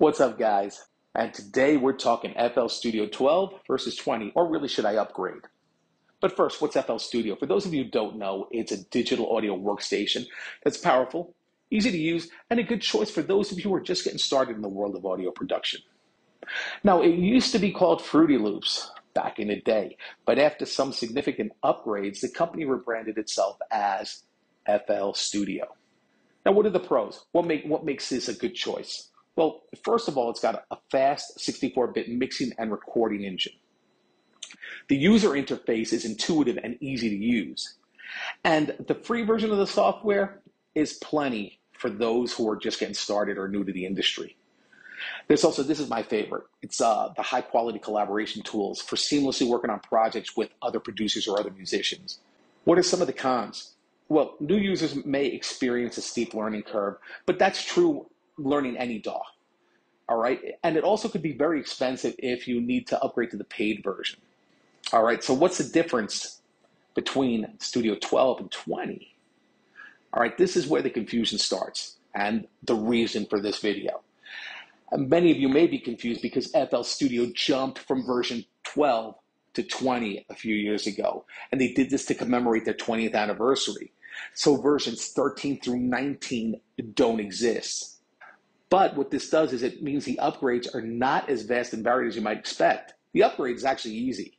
What's up, guys? And today we're talking FL Studio 12 versus 20, or really should I upgrade? But first, what's FL Studio? For those of you who don't know, it's a digital audio workstation that's powerful, easy to use, and a good choice for those of you who are just getting started in the world of audio production. Now, it used to be called Fruity Loops back in the day, but after some significant upgrades, the company rebranded itself as FL Studio. Now, what are the pros? What, make, what makes this a good choice? Well, first of all, it's got a fast 64 bit mixing and recording engine. The user interface is intuitive and easy to use. And the free version of the software is plenty for those who are just getting started or new to the industry. There's also, this is my favorite, it's uh, the high quality collaboration tools for seamlessly working on projects with other producers or other musicians. What are some of the cons? Well, new users may experience a steep learning curve, but that's true learning any DAW. All right. And it also could be very expensive if you need to upgrade to the paid version. All right. So, what's the difference between Studio 12 and 20? All right. This is where the confusion starts and the reason for this video. Many of you may be confused because FL Studio jumped from version 12 to 20 a few years ago. And they did this to commemorate their 20th anniversary. So versions 13 through 19 don't exist. But what this does is it means the upgrades are not as vast and varied as you might expect. The upgrade is actually easy.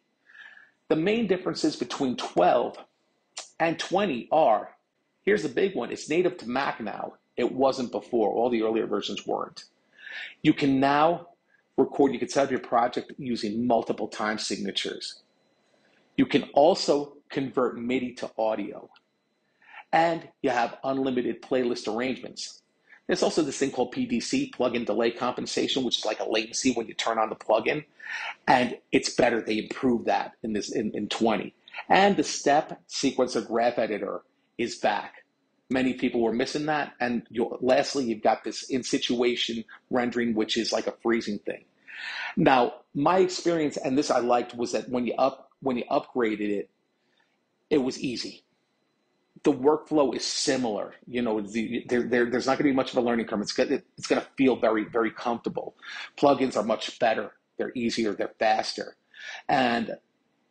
The main differences between 12 and 20 are here's the big one it's native to Mac now. It wasn't before, all the earlier versions weren't. You can now record, you can set up your project using multiple time signatures. You can also convert MIDI to audio. And you have unlimited playlist arrangements. There's also this thing called PDC, plug-in delay compensation, which is like a latency when you turn on the plugin, and it's better. They improved that in this in, in 20. And the step sequencer graph editor is back. Many people were missing that. And lastly, you've got this in situation rendering, which is like a freezing thing. Now, my experience, and this I liked, was that when you up when you upgraded it, it was easy the workflow is similar. You know, the, there, there, there's not going to be much of a learning curve. It's going it's to feel very, very comfortable. Plugins are much better. They're easier. They're faster, and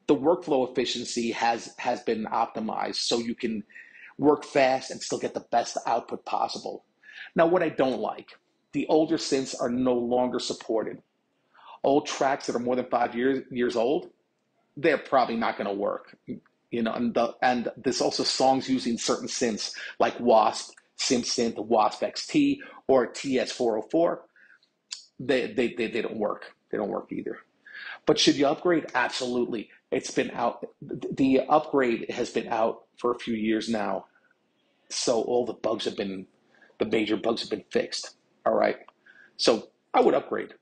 the workflow efficiency has has been optimized so you can work fast and still get the best output possible. Now, what I don't like, the older synths are no longer supported. Old tracks that are more than five years years old, they're probably not going to work you know, and the, and there's also songs using certain synths like Wasp, SimSynth, Wasp XT, or TS404. They, they, they, they don't work. They don't work either. But should you upgrade? Absolutely. It's been out. The upgrade has been out for a few years now. So all the bugs have been, the major bugs have been fixed. All right. So I would upgrade.